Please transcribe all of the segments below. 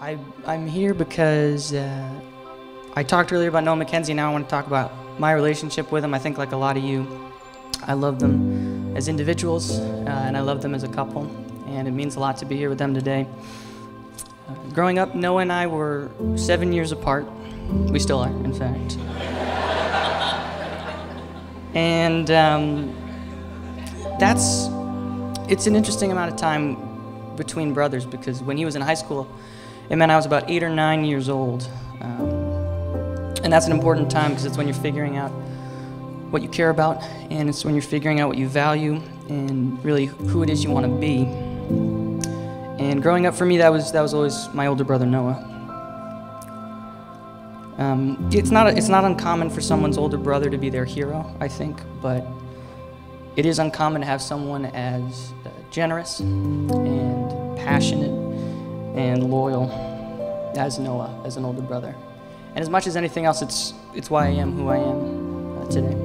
I, I'm here because uh, I talked earlier about Noah Makenzie. Now I want to talk about my relationship with him. I think, like a lot of you, I love them as individuals uh, and I love them as a couple. And it means a lot to be here with them today. Uh, growing up, Noah and I were seven years apart. We still are, in fact. and um, that's, it's an interesting amount of time between brothers because when he was in high school, it meant I was about eight or nine years old. Um, and that's an important time because it's when you're figuring out what you care about and it's when you're figuring out what you value and really who it is you want to be. And growing up for me, that was, that was always my older brother Noah. Um, it's, not, it's not uncommon for someone's older brother to be their hero, I think, but it is uncommon to have someone as uh, generous and passionate and loyal as Noah, as an older brother. And as much as anything else, it's, it's why I am who I am uh, today.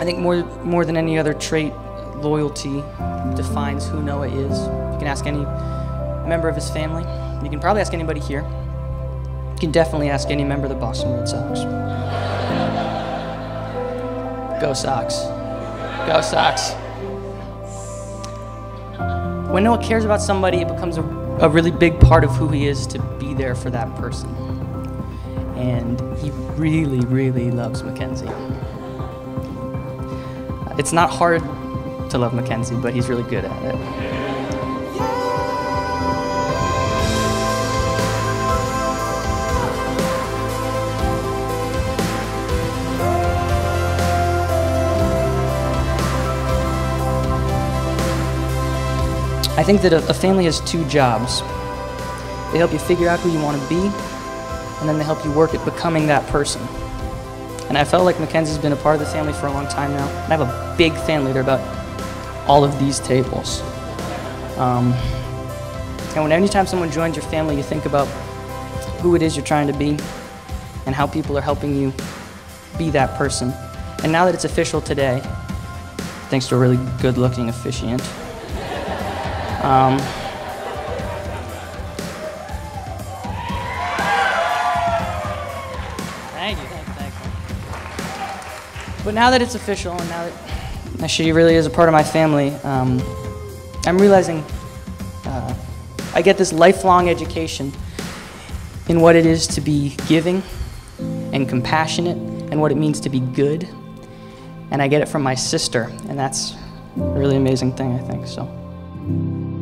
I think more, more than any other trait, loyalty defines who Noah is. You can ask any member of his family. You can probably ask anybody here. You can definitely ask any member of the Boston Red Sox. Go Sox. Go Sox. When Noah cares about somebody, it becomes a, a really big part of who he is to be there for that person. And he really, really loves Makenzie. It's not hard to love Makenzie, but he's really good at it. I think that a, family has two jobs. They help you figure out who you want to be, and then they help you work at becoming that person. And I felt like Makenzie's been a part of the family for a long time now. And I have a big family. They're about all of these tables. Um, and when anytime someone joins your family, you think about who it is you're trying to be and how people are helping you be that person. And now that it's official today, thanks to a really good looking officiant, um, thank you, thank you. But now that it's official, and now that she really is a part of my family, um, I'm realizing uh, I get this lifelong education in what it is to be giving and compassionate and what it means to be good. And I get it from my sister, and that's a really amazing thing, I think. So you